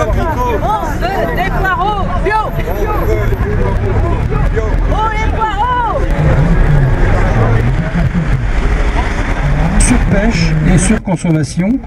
On des bio Surpêche et surconsommation,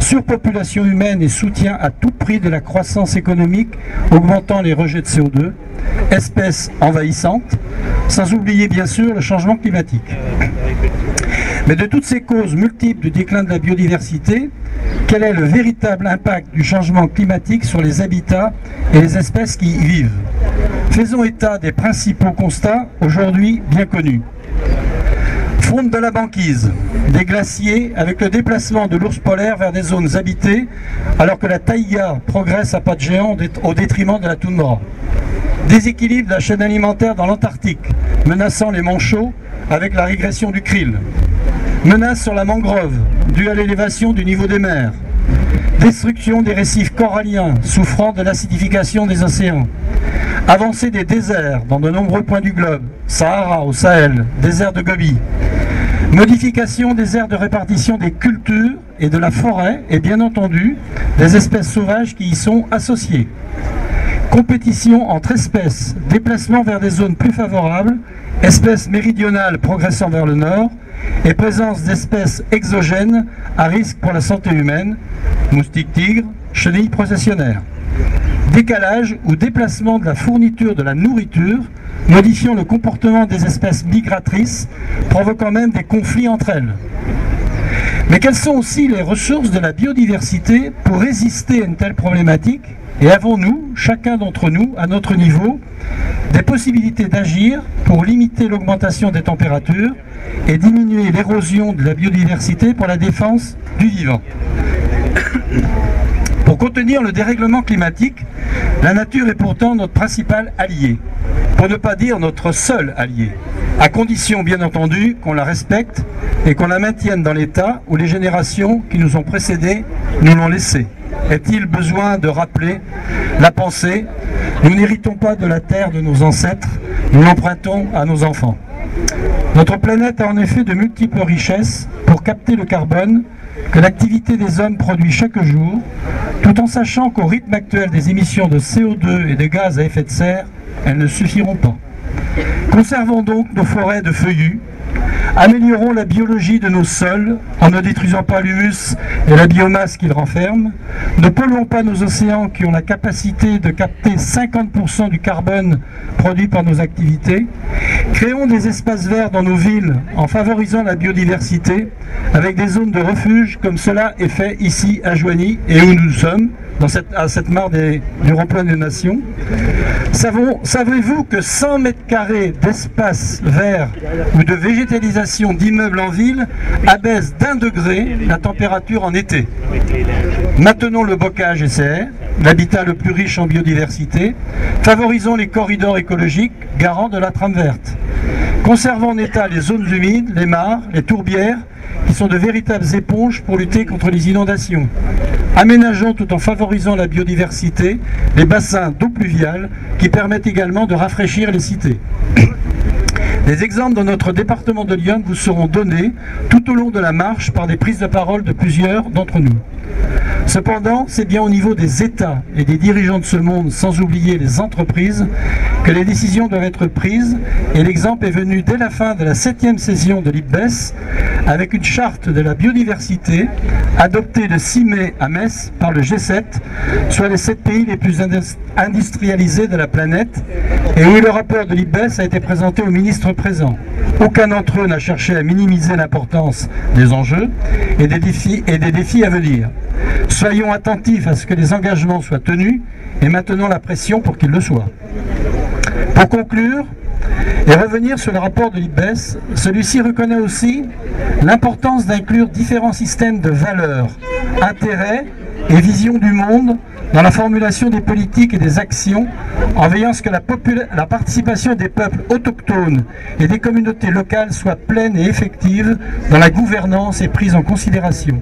surpopulation humaine et soutien à tout prix de la croissance économique augmentant les rejets de CO2, espèces envahissantes, sans oublier bien sûr le changement climatique. Mais de toutes ces causes multiples du déclin de la biodiversité, quel est le véritable impact du changement climatique sur les habitats et les espèces qui y vivent? Faisons état des principaux constats aujourd'hui bien connus. Fonte de la banquise, des glaciers avec le déplacement de l'ours polaire vers des zones habitées alors que la taïga progresse à pas de géant au détriment de la toundra. Déséquilibre de la chaîne alimentaire dans l'Antarctique, menaçant les manchots avec la régression du krill. Menace sur la mangrove, due à l'élévation du niveau des mers. Destruction des récifs coralliens, souffrant de l'acidification des océans. Avancée des déserts dans de nombreux points du globe, Sahara au Sahel, désert de Gobi. Modification des aires de répartition des cultures et de la forêt et bien entendu des espèces sauvages qui y sont associées compétition entre espèces, déplacement vers des zones plus favorables, espèces méridionales progressant vers le nord, et présence d'espèces exogènes à risque pour la santé humaine, moustiques tigres, chenilles processionnaires. Décalage ou déplacement de la fourniture de la nourriture, modifiant le comportement des espèces migratrices, provoquant même des conflits entre elles. Mais quelles sont aussi les ressources de la biodiversité pour résister à une telle problématique? Et avons-nous, chacun d'entre nous, à notre niveau, des possibilités d'agir pour limiter l'augmentation des températures et diminuer l'érosion de la biodiversité pour la défense du vivant Pour contenir le dérèglement climatique, la nature est pourtant notre principal allié, pour ne pas dire notre seul allié, à condition bien entendu qu'on la respecte et qu'on la maintienne dans l'état où les générations qui nous ont précédés nous l'ont laissée. Est-il besoin de rappeler la pensée Nous n'héritons pas de la terre de nos ancêtres, nous l'empruntons à nos enfants. Notre planète a en effet de multiples richesses pour capter le carbone que l'activité des hommes produit chaque jour, tout en sachant qu'au rythme actuel des émissions de CO2 et de gaz à effet de serre, elles ne suffiront pas. Conservons donc nos forêts de feuillus, Améliorons la biologie de nos sols en ne détruisant pas l'humus et la biomasse qu'ils renferment. Ne polluons pas nos océans qui ont la capacité de capter 50% du carbone produit par nos activités. Créons des espaces verts dans nos villes en favorisant la biodiversité avec des zones de refuge comme cela est fait ici à Joigny et où nous sommes dans cette, à cette mare des, du rond-point des nations. Savez-vous que 100 mètres carrés d'espace vert ou de végétalisation d'immeubles en ville abaisse d'un degré la température en été Maintenons le bocage serre, l'habitat le plus riche en biodiversité. Favorisons les corridors écologiques, garants de la trame verte. Conservons en état les zones humides, les mares, les tourbières, qui sont de véritables éponges pour lutter contre les inondations. Aménageons tout en favorisant la biodiversité les bassins d'eau pluviale qui permettent également de rafraîchir les cités. Des exemples dans notre département de Lyon vous seront donnés tout au long de la marche par des prises de parole de plusieurs d'entre nous. Cependant, c'est bien au niveau des États et des dirigeants de ce monde, sans oublier les entreprises, que les décisions doivent être prises. Et l'exemple est venu dès la fin de la septième session de l'IPBES, avec une charte de la biodiversité adoptée le 6 mai à Metz par le G7, soit les sept pays les plus industrialisés de la planète, et où le rapport de l'IPBES a été présenté au ministre présent. Aucun d'entre eux n'a cherché à minimiser l'importance des enjeux et des défis, et des défis à venir. Soyons attentifs à ce que les engagements soient tenus et maintenons la pression pour qu'ils le soient. Pour conclure, et revenir sur le rapport de l'IBES, celui-ci reconnaît aussi l'importance d'inclure différents systèmes de valeurs, intérêts et visions du monde dans la formulation des politiques et des actions, en veillant à ce que la, participation des peuples autochtones et des communautés locales soit pleine et effective dans la gouvernance et prise en considération.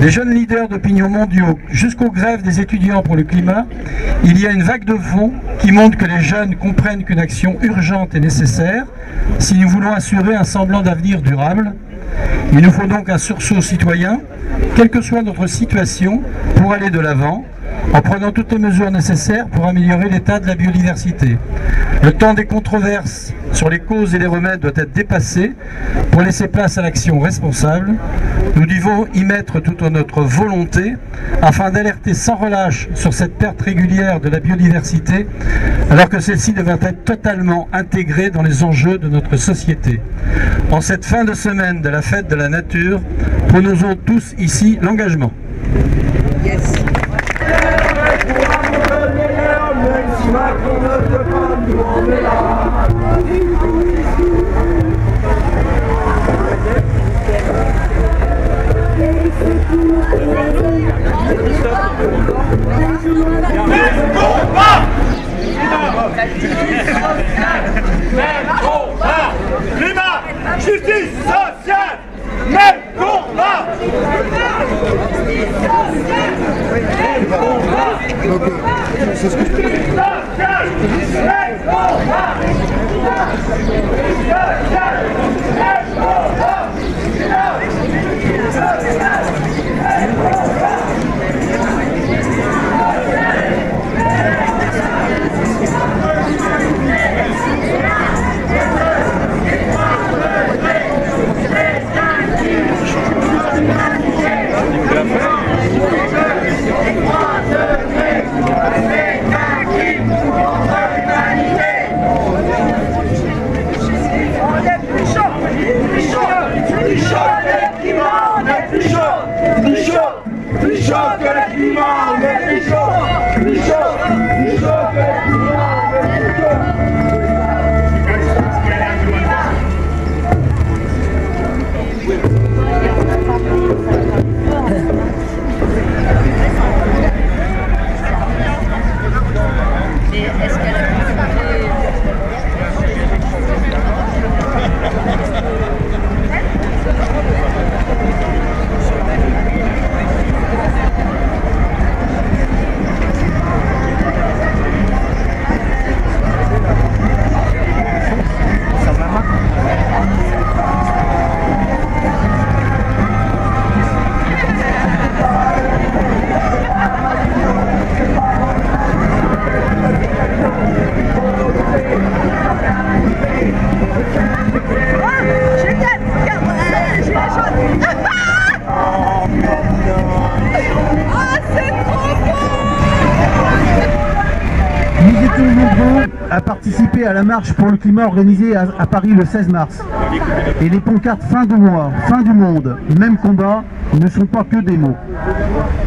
Des jeunes leaders d'opinion mondiaux jusqu'aux grèves des étudiants pour le climat, il y a une vague de fond qui montre que les jeunes comprennent qu'une action urgente est nécessaire si nous voulons assurer un semblant d'avenir durable. Il nous faut donc un sursaut citoyen, quelle que soit notre situation, pour aller de l'avant, en prenant toutes les mesures nécessaires pour améliorer l'état de la biodiversité. Le temps des controverses sur les causes et les remèdes doit être dépassé pour laisser place à l'action responsable. Nous devons y mettre toute notre volonté afin d'alerter sans relâche sur cette perte régulière de la biodiversité alors que celle-ci devrait être totalement intégrée dans les enjeux de notre société. En cette fin de semaine de la fête de la nature, prenons tous ici l'engagement. Même combat. Climat Justice sociale Même combat C'est ce que je Social Même combat Social chaud Plus chaud que le climat la marche pour le climat organisée à, Paris le 16 mars. Et les pancartes fin de mois, fin du monde, même combat ne sont pas que des mots.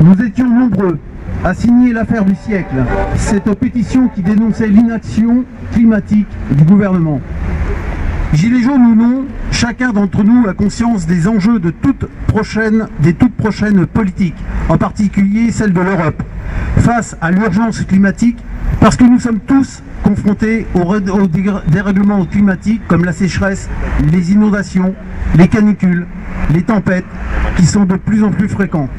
Nous étions nombreux à signer l'affaire du siècle, cette pétition qui dénonçait l'inaction climatique du gouvernement. Gilets jaunes ou non, chacun d'entre nous a conscience des enjeux de toutes prochaines, des toutes prochaines politiques, en particulier celle de l'Europe, face à l'urgence climatique, parce que nous sommes tous confrontés aux, dérèglements climatiques comme la sécheresse, les inondations, les canicules, les tempêtes, qui sont de plus en plus fréquents.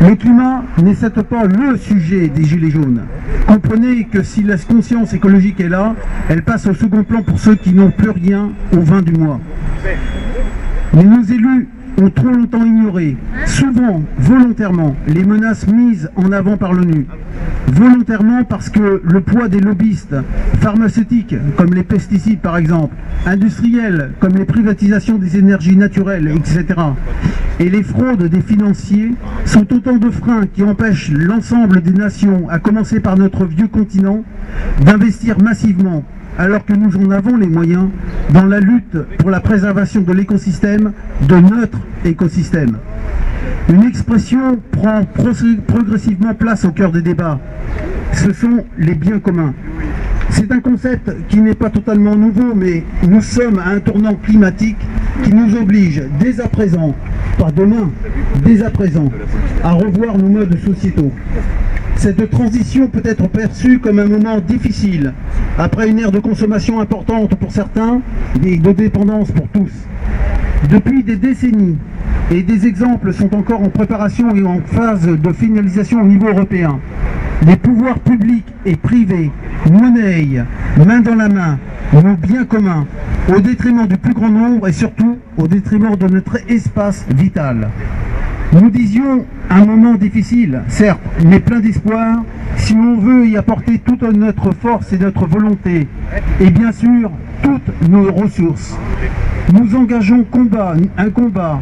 Le climat n'est certes pas le sujet des Gilets jaunes. Comprenez que si la conscience écologique est là, elle passe au second plan pour ceux qui n'ont plus rien au 20 du mois. Mais nos élus ont trop longtemps ignoré, souvent volontairement, les menaces mises en avant par l'ONU. Volontairement parce que le poids des lobbyistes pharmaceutiques, comme les pesticides par exemple, industriels, comme les privatisations des énergies naturelles, etc., et les fraudes des financiers sont autant de freins qui empêchent l'ensemble des nations, à commencer par notre vieux continent, d'investir massivement alors que nous en avons les moyens, dans la lutte pour la préservation de l'écosystème, de notre écosystème. Une expression prend progressivement place au cœur des débats. Ce sont les biens communs. C'est un concept qui n'est pas totalement nouveau, mais nous sommes à un tournant climatique qui nous oblige dès à présent, pas demain, dès à présent, à revoir nos modes sociétaux. Cette transition peut être perçue comme un moment difficile, après une ère de consommation importante pour certains et de dépendance pour tous. Depuis des décennies, et des exemples sont encore en préparation et en phase de finalisation au niveau européen, les pouvoirs publics et privés monnaient main dans la main nos biens communs au détriment du plus grand nombre et surtout au détriment de notre espace vital. Nous disions un moment difficile, certes, mais plein d'espoir, si on veut y apporter toute notre force et notre volonté, et bien sûr toutes nos ressources. Nous engageons un combat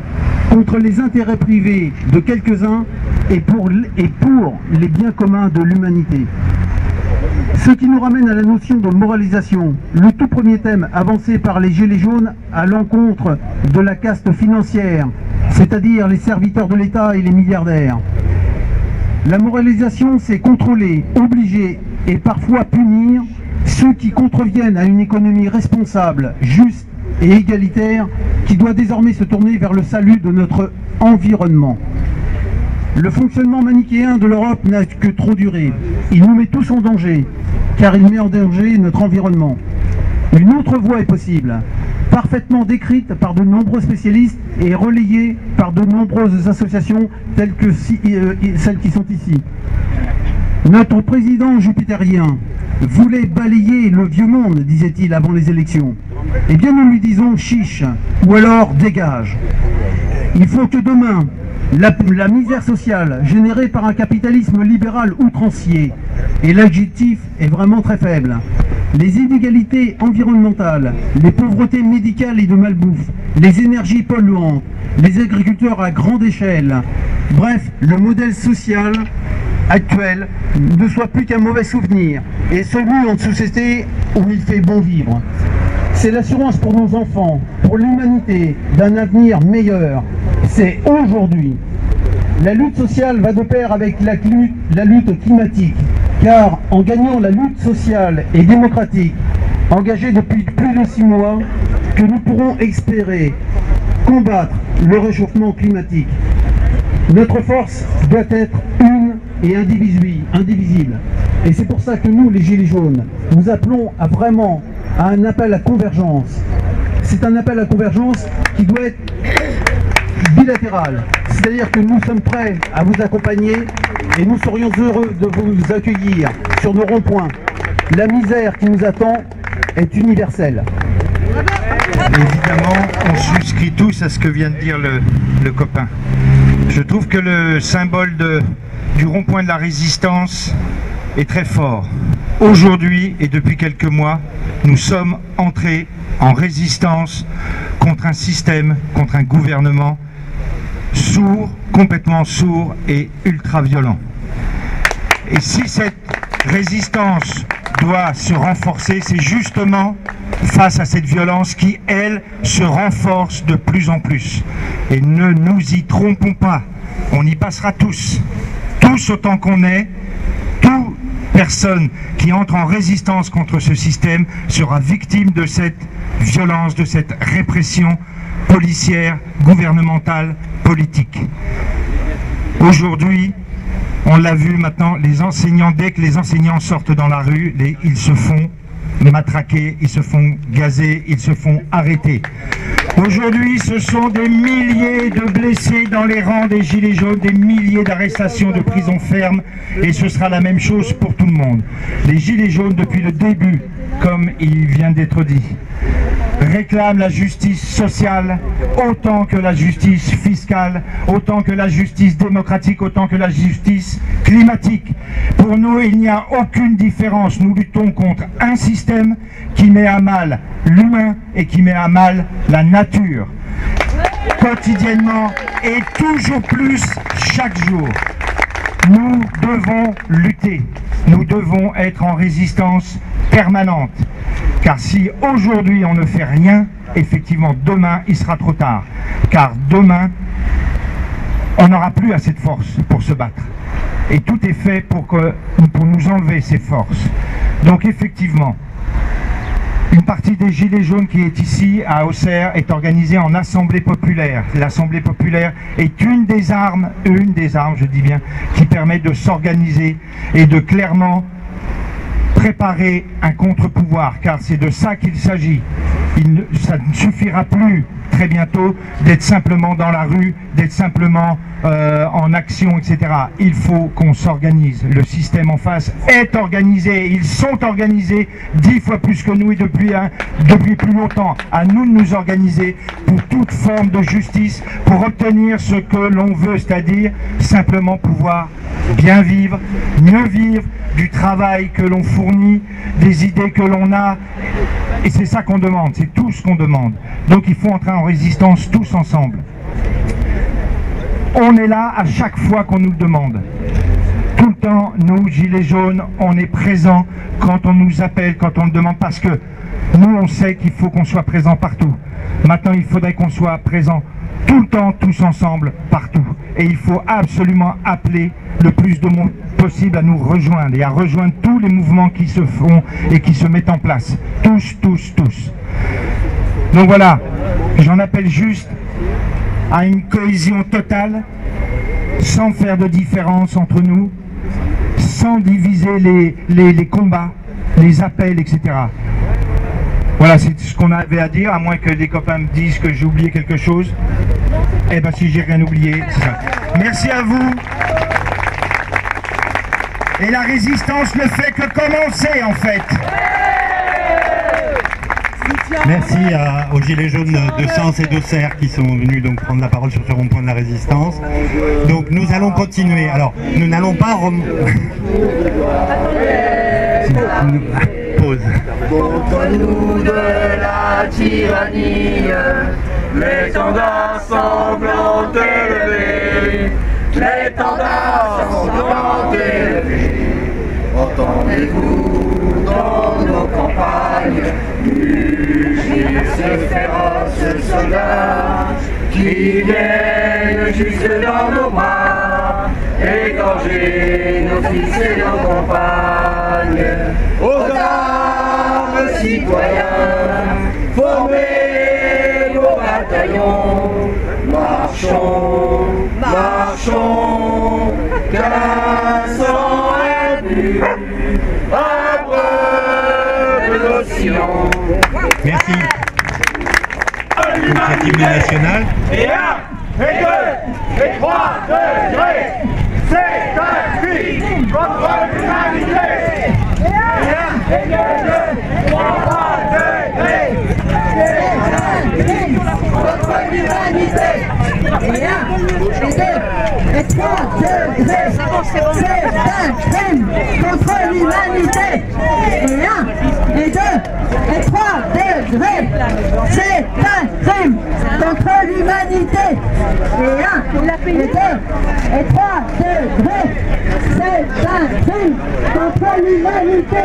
contre les intérêts privés de quelques-uns et pour les biens communs de l'humanité. Ce qui nous ramène à la notion de moralisation, le tout premier thème avancé par les Gilets jaunes à l'encontre de la caste financière, c'est-à-dire les serviteurs de l'État et les milliardaires. La moralisation, c'est contrôler, obliger et parfois punir ceux qui contreviennent à une économie responsable, juste et égalitaire qui doit désormais se tourner vers le salut de notre environnement. Le fonctionnement manichéen de l'Europe n'a que trop duré. Il nous met tous en danger, car il met en danger notre environnement. Une autre voie est possible, parfaitement décrite par de nombreux spécialistes et relayée par de nombreuses associations telles que euh, celles qui sont ici. Notre président jupitérien voulait balayer le vieux monde, disait-il avant les élections. Eh bien nous lui disons chiche, ou alors dégage. Il faut que demain, la, misère sociale générée par un capitalisme libéral outrancier, et l'adjectif est vraiment très faible, les inégalités environnementales, les pauvretés médicales et de malbouffe, les énergies polluantes, les agriculteurs à grande échelle, bref, le modèle social actuel ne soit plus qu'un mauvais souvenir et celui en société où il fait bon vivre. C'est l'assurance pour nos enfants, pour l'humanité, d'un avenir meilleur. C'est aujourd'hui. La lutte sociale va de pair avec la la lutte climatique, car en gagnant la lutte sociale et démocratique, engagée depuis plus de six mois, que nous pourrons espérer combattre le réchauffement climatique. Notre force doit être une et indivisible. Et c'est pour ça que nous, les Gilets jaunes, nous appelons à vraiment à un appel à convergence. C'est un appel à convergence qui doit être bilatéral. C'est-à-dire que nous sommes prêts à vous accompagner et nous serions heureux de vous accueillir sur nos ronds-points. La misère qui nous attend est universelle. Évidemment, on souscrit tous à ce que vient de dire le, copain. Je trouve que le symbole du rond-point de la résistance est très fort. Aujourd'hui et depuis quelques mois, nous sommes entrés en résistance contre un système, contre un gouvernement sourd, complètement sourd et ultra violent. Et si cette résistance doit se renforcer, c'est justement face à cette violence qui, elle, se renforce de plus en plus. Et ne nous y trompons pas, on y passera tous, tous autant qu'on est, toute personne qui entre en résistance contre ce système sera victime de cette violence, de cette répression policière, gouvernementale, politique. Aujourd'hui, on l'a vu maintenant, les enseignants, dès que les enseignants sortent dans la rue, ils se font matraquer, ils se font gazer, ils se font arrêter. Aujourd'hui, ce sont des milliers de blessés dans les rangs des Gilets jaunes, des milliers d'arrestations de prison ferme, et ce sera la même chose pour tout le monde. Les Gilets jaunes, depuis le début, comme il vient d'être dit, réclament la justice sociale autant que la justice fiscale, autant que la justice démocratique, autant que la justice climatique. Pour nous, il n'y a aucune différence. Nous luttons contre un système qui met à mal l'humain et qui met à mal la nature. Quotidiennement et toujours plus chaque jour. Nous devons lutter. Nous devons être en résistance permanente. Car si aujourd'hui on ne fait rien, effectivement demain il sera trop tard. Car demain, on n'aura plus assez de force pour se battre. Et tout est fait pour, pour nous enlever ces forces. Donc effectivement, une partie des Gilets jaunes qui est ici à Auxerre est organisée en assemblée populaire. L'assemblée populaire est une des armes, une des armes, je dis bien, qui permet de s'organiser et de clairement préparer un contre-pouvoir, car c'est de ça qu'il s'agit. Ça ne suffira plus très bientôt d'être simplement dans la rue, d'être simplement euh, en action, etc. Il faut qu'on s'organise. Le système en face est organisé. Ils sont organisés dix fois plus que nous et depuis, depuis plus longtemps. À nous de nous organiser pour toute forme de justice, pour obtenir ce que l'on veut, c'est-à-dire simplement pouvoir bien vivre, mieux vivre, du travail que l'on fournit, des idées que l'on a. Et c'est ça qu'on demande, c'est tout ce qu'on demande. Donc il faut entrer en résistance tous ensemble. On est là à chaque fois qu'on nous le demande. Tout le temps, nous, Gilets jaunes, on est présents quand on nous appelle, quand on le demande, parce que nous, on sait qu'il faut qu'on soit présent partout. Maintenant, il faudrait qu'on soit présent tout le temps, tous ensemble, partout. Et il faut absolument appeler le plus de monde possible à nous rejoindre et à rejoindre tous les mouvements qui se font et qui se mettent en place. Tous, tous, tous. Donc voilà, j'en appelle juste à une cohésion totale, sans faire de différence entre nous, sans diviser les, combats, les appels, etc. Voilà, c'est ce qu'on avait à dire, à moins que des copains me disent que j'ai oublié quelque chose. Eh bien, si j'ai rien oublié, c'est ça. Merci à vous. Et la résistance ne fait que commencer, en fait. Merci à- aux Gilets jaunes de Sens et d'Auxerre qui sont venus donc prendre la parole sur ce rond-point de la résistance. Donc nous allons continuer. Alors, nous n'allons pas... rem- Pause. Contre nous de la tyrannie, l'étendard sanglant élevé, l'étendard sanglant élevé. Entendez-vous dans nos campagnes, mugir ces féroces soldats qui viennent jusque dans nos bras, égorger nos fils et nos citoyens, formez vos bataillons, marchons, marchons, qu'un sang imbu, abreuve l'océan. Merci. Initiative nationale. Et un, et deux, et trois degrés, c'est un contre l'humanité. Et un, et deux, et trois degrés, c'est un cri contre l'humanité. Et un, et deux, et trois degrés. C'est un crime contre l'humanité. Et un, et deux, et trois. C'est un crime contre l'humanité. Et un, et deux, et trois. C'est un crime contre l'humanité.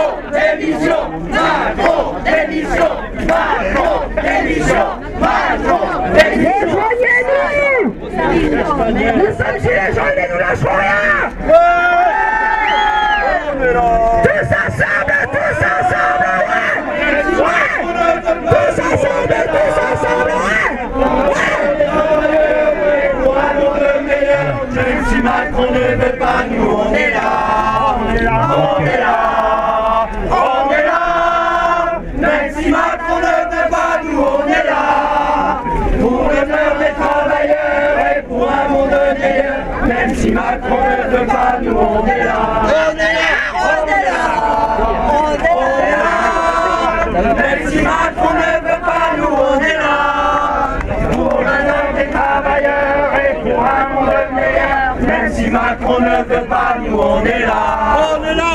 démission, Macron, démission, Macron, démission, Macron, démission. Nous sommes gilets jaunes et nous lâcherons rien. Tous ensemble, tous ensemble, ouais. Ouais. Tous ensemble, tous ensemble, ouais. Même si Macron ne veut pas, nous on est là, on est là, on est là, on est là. Même si Macron ne veut pas, nous on est là, pour le peuple des travailleurs et pour un monde meilleur. Même si Macron ne veut pas, nous on est là. On est là, on est là, on est là. Même si Macron ne veut pas, nous on est là, pour l'honneur des travailleurs et pour un monde meilleur. Même si Macron ne veut pas, nous on est là. On est là